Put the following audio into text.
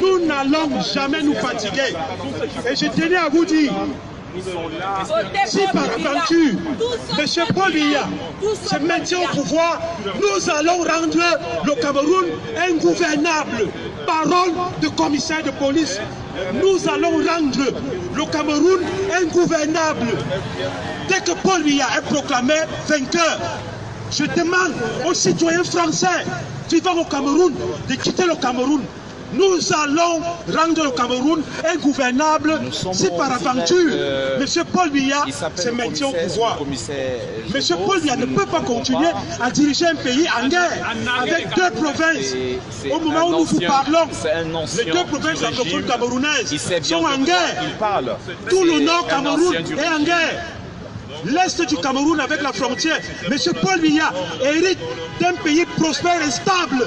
Nous n'allons jamais nous fatiguer. Et je tenais à vous dire, si par aventure, M. Paul Biya se maintient au pouvoir, nous allons rendre le Cameroun ingouvernable. Parole de commissaire de police. Nous allons rendre le Cameroun ingouvernable. Dès que Paul Biya est proclamé vainqueur, je demande aux citoyens français vivant au Cameroun de quitter le Cameroun nous allons rendre le Cameroun ingouvernable si par aventure M. Paul Biya se maintient au pouvoir. M. Paul Biya ne peut pas continuer à diriger un pays en guerre avec deux provinces. Au moment où nous vous parlons, les deux provinces anglophones camerounaises sont en guerre. Tout le nord Cameroun est en guerre l'Est du Cameroun avec la frontière. M. Paul Biya hérite d'un pays prospère et stable.